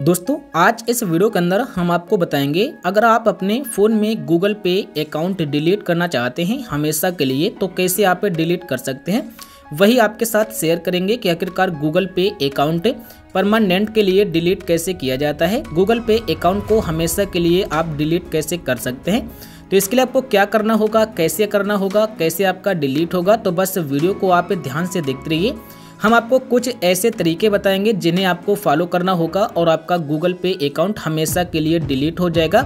दोस्तों, आज इस वीडियो के अंदर हम आपको बताएँगे, अगर आप अपने फ़ोन में गूगल पे अकाउंट डिलीट करना चाहते हैं हमेशा के लिए तो कैसे आप डिलीट कर सकते हैं? वही आपके साथ शेयर करेंगे कि आखिरकार गूगल पे अकाउंट परमानेंट के लिए डिलीट कैसे किया जाता है गूगल पे अकाउंट को हमेशा के लिए आप डिलीट कैसे कर सकते हैं? तो इसके लिए आपको क्या करना होगा, कैसे करना होगा, कैसे आपका डिलीट होगा तो बस वीडियो को आप ध्यान से देखते रहिए। हम आपको कुछ ऐसे तरीके बताएँगे जिन्हें आपको फॉलो करना होगा और आपका गूगल पे अकाउंट हमेशा के लिए डिलीट हो जाएगा।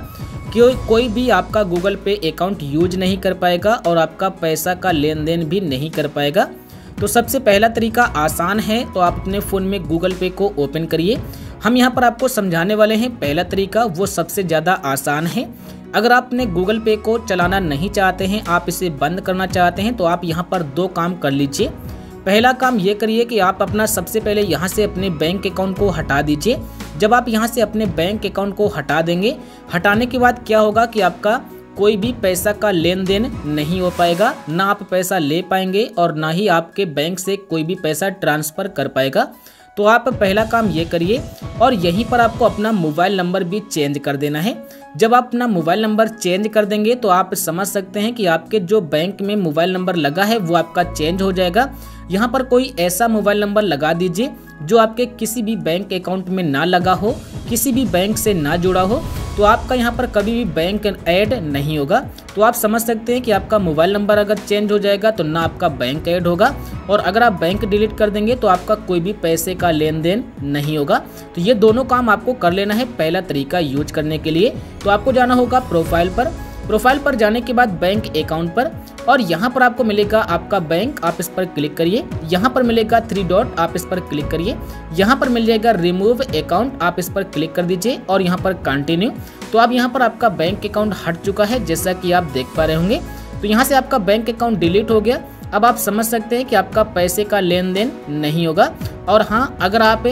क्यों, कोई भी आपका गूगल पे अकाउंट यूज़ नहीं कर पाएगा और आपका पैसा का लेन देन भी नहीं कर पाएगा। तो सबसे पहला तरीका आसान है तो आप अपने फ़ोन में गूगल पे को ओपन करिए। हम यहाँ पर आपको समझाने वाले हैं, पहला तरीका वो सबसे ज़्यादा आसान है। अगर आप अपने गूगल पे को चलाना नहीं चाहते हैं, आप इसे बंद करना चाहते हैं तो आप यहाँ पर दो काम कर लीजिए। पहला काम ये करिए कि आप अपना सबसे पहले यहाँ से अपने बैंक अकाउंट को हटा दीजिए। जब आप यहाँ से अपने बैंक अकाउंट को हटा देंगे, हटाने के बाद क्या होगा कि आपका कोई भी पैसा का लेन देन नहीं हो पाएगा, ना आप पैसा ले पाएँगे और ना ही आपके बैंक से कोई भी पैसा ट्रांसफ़र कर पाएगा। तो आप पहला काम ये करिए और यहीं पर आपको अपना मोबाइल नंबर भी चेंज कर देना है। जब आप अपना मोबाइल नंबर चेंज कर देंगे तो आप समझ सकते हैं कि आपके जो बैंक में मोबाइल नंबर लगा है, वो आपका चेंज हो जाएगा। यहाँ पर कोई ऐसा मोबाइल नंबर लगा दीजिए, जो आपके किसी भी बैंक अकाउंट में ना लगा हो, किसी भी बैंक से ना जुड़ा हो। तो आपका यहाँ पर कभी भी बैंक ऐड नहीं होगा। तो आप समझ सकते हैं कि आपका मोबाइल नंबर अगर चेंज हो जाएगा तो ना आपका बैंक ऐड होगा। और अगर आप बैंक डिलीट कर देंगे तो आपका कोई भी पैसे का लेन देन नहीं होगा। तो ये दोनों काम आपको कर लेना है पहला तरीका यूज़ करने के लिए। तो आपको जाना होगा प्रोफ़ाइल पर। प्रोफ़ाइल पर जाने के बाद बैंक अकाउंट पर और यहाँ पर आपको मिलेगा आपका बैंक। आप इस पर क्लिक करिए। यहाँ पर मिलेगा थ्री डॉट। आप इस पर क्लिक करिए। यहाँ पर मिल जाएगा रिमूव अकाउंट। आप इस पर क्लिक कर दीजिए और यहाँ पर कंटिन्यू। तो अब यहाँ पर आपका बैंक अकाउंट हट चुका है, जैसा कि आप देख पा रहे होंगे। तो यहाँ से आपका बैंक अकाउंट डिलीट हो गया। अब आप समझ सकते हैं कि आपका पैसे का लेन देन नहीं होगा। और हाँ अगर आप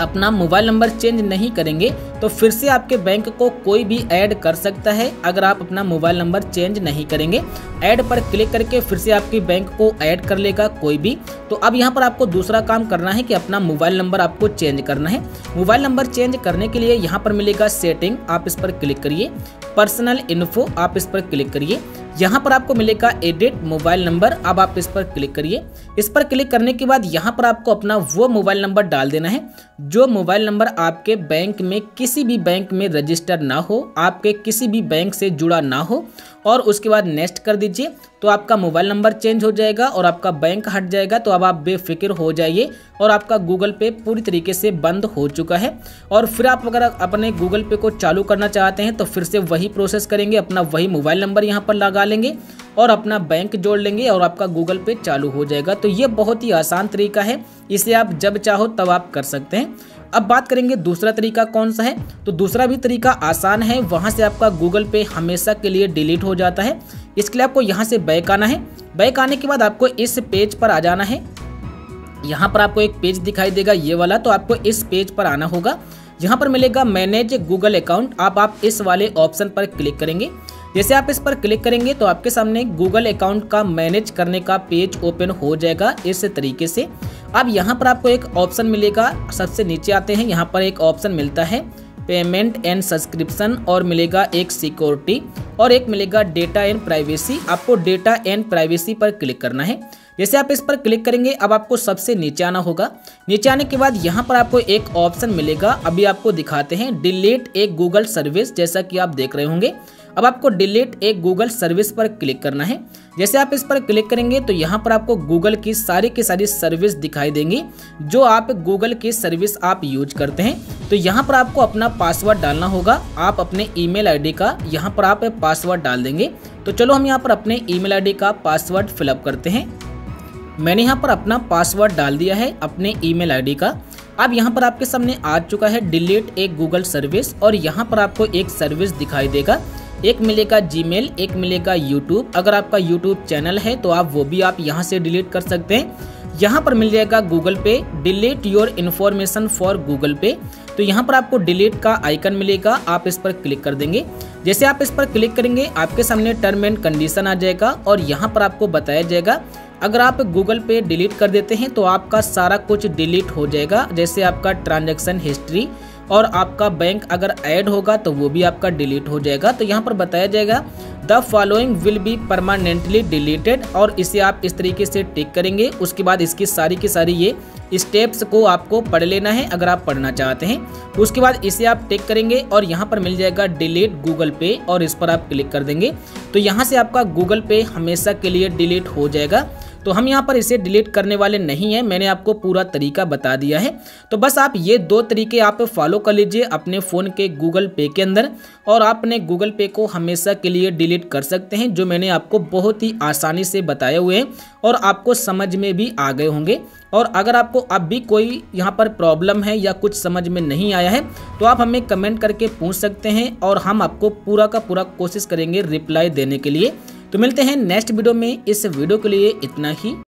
अपना मोबाइल नंबर चेंज नहीं करेंगे तो फिर से आपके बैंक को कोई भी ऐड कर सकता है अगर आप अपना मोबाइल नंबर चेंज नहीं करेंगे। ऐड पर क्लिक करके फिर से आपकी बैंक को ऐड कर लेगा कोई भी। तो अब यहाँ पर आपको दूसरा काम करना है कि अपना मोबाइल नंबर आपको चेंज करना है। मोबाइल नंबर चेंज करने के लिए यहाँ पर मिलेगा सेटिंग, आप इस पर क्लिक करिए। पर्सनल इन्फो, आप इस पर क्लिक करिए। यहाँ पर आपको मिलेगा एडिट मोबाइल नंबर अब आप इस पर क्लिक करिए। इस पर क्लिक करने के बाद यहाँ पर आपको अपना वो मोबाइल नंबर डाल देना है, जो मोबाइल नंबर आपके बैंक में किसी भी बैंक में रजिस्टर ना हो, आपके किसी भी बैंक से जुड़ा ना हो। और उसके बाद नेक्स्ट कर दीजिए तो आपका मोबाइल नंबर चेंज हो जाएगा और आपका बैंक हट जाएगा तो अब आप बेफिक्र हो जाइए और आपका गूगल पे पूरी तरीके से बंद हो चुका है। और फिर आप अगर अपने गूगल पे को चालू करना चाहते हैं तो फिर से वही प्रोसेस करेंगे, अपना वही मोबाइल नंबर यहाँ पर लगा लेंगे और अपना बैंक जोड़ लेंगे और आपका गूगल पे चालू हो जाएगा। तो ये बहुत ही आसान तरीका है, इसे आप जब चाहो तब आप कर सकते हैं। अब बात करेंगे दूसरा तरीका कौन सा है? तो दूसरा भी तरीका आसान है, वहाँ से आपका गूगल पे हमेशा के लिए डिलीट हो जाता है। इसके लिए आपको यहाँ से बैक आना है। बैक आने के बाद आपको इस पेज पर आ जाना है। यहाँ पर आपको एक पेज दिखाई देगा, ये वाला तो आपको इस पेज पर आना होगा। यहाँ पर मिलेगा मैनेज गूगल अकाउंट आप आप इस वाले ऑप्शन पर क्लिक करेंगे। जैसे आप इस पर क्लिक करेंगे तो आपके सामने गूगल अकाउंट का मैनेज करने का पेज ओपन हो जाएगा इस तरीके से। अब यहाँ पर आपको एक ऑप्शन मिलेगा सबसे नीचे आते हैं, यहाँ पर एक ऑप्शन मिलता है, पेमेंट एंड सब्सक्रिप्शन, और मिलेगा एक सिक्योरिटी, और एक मिलेगा डेटा एंड प्राइवेसी। आपको डेटा एंड प्राइवेसी पर क्लिक करना है। जैसे आप इस पर क्लिक करेंगे, अब आपको सबसे नीचे आना होगा। नीचे आने के बाद यहाँ पर आपको एक ऑप्शन मिलेगा। अभी आपको दिखाते हैं, डिलीट एक गूगल सर्विस, जैसा कि आप देख रहे होंगे। अब आपको डिलीट एक गूगल सर्विस पर क्लिक करना है। जैसे आप इस पर क्लिक करेंगे तो यहाँ पर आपको गूगल की सारी की सारी सर्विस दिखाई देंगी, जो आप गूगल की सर्विस आप यूज़ करते हैं। तो यहाँ पर आपको अपना पासवर्ड डालना होगा। आप अपने ईमेल आईडी का यहाँ पर आप पासवर्ड डाल देंगे। तो चलो हम यहाँ पर अपने ईमेल आईडी का पासवर्ड फिलअप करते हैं। मैंने यहाँ पर अपना पासवर्ड डाल दिया है, अपने ईमेल आईडी का। अब यहाँ पर आपके सामने आ चुका है डिलीट एक गूगल सर्विस और यहाँ पर आपको एक सर्विस दिखाई देगा। एक मिलेगा जीमेल एक मिलेगा यूट्यूब अगर आपका यूट्यूब चैनल है तो आप वो भी आप यहाँ से डिलीट कर सकते हैं। यहाँ पर मिल जाएगा Google Pay delete your information for Google Pay तो यहाँ पर आपको डिलीट का आइकन मिलेगा। आप इस पर क्लिक कर देंगे। जैसे आप इस पर क्लिक करेंगे, आपके सामने टर्म एंड कंडीशन आ जाएगा और यहाँ पर आपको बताया जाएगा अगर आप गूगल पे डिलीट कर देते हैं तो आपका सारा कुछ डिलीट हो जाएगा, जैसे आपका ट्रांजेक्शन हिस्ट्री और आपका बैंक अगर ऐड होगा तो वो भी आपका डिलीट हो जाएगा। तो यहाँ पर बताया जाएगा, the following will be permanently deleted और इसे आप इस तरीके से टिक करेंगे। उसके बाद इसकी सारी की सारी ये स्टेप्स को आपको पढ़ लेना है, अगर आप पढ़ना चाहते हैं। उसके बाद इसे आप टिक करेंगे और यहाँ पर मिल जाएगा डिलीट गूगल पे और इस पर आप क्लिक कर देंगे। तो यहाँ से आपका गूगल पे हमेशा के लिए डिलीट हो जाएगा। तो हम यहाँ पर इसे डिलीट करने वाले नहीं हैं। मैंने आपको पूरा तरीका बता दिया है। तो बस आप ये दो तरीके आप फॉलो कर लीजिए अपने फ़ोन के गूगल पे के अंदर और आप अपने गूगल पे को हमेशा के लिए डिलीट कर सकते हैं, जो मैंने आपको बहुत ही आसानी से बताए हुए हैं और आपको समझ में भी आ गए होंगे। और अगर आपको अब भी कोई यहाँ पर प्रॉब्लम है या कुछ समझ में नहीं आया है तो आप हमें कमेंट करके पूछ सकते हैं और हम आपको पूरा का पूरा कोशिश करेंगे रिप्लाई देने के लिए। तो मिलते हैं नेक्स्ट वीडियो में। इस वीडियो के लिए इतना ही।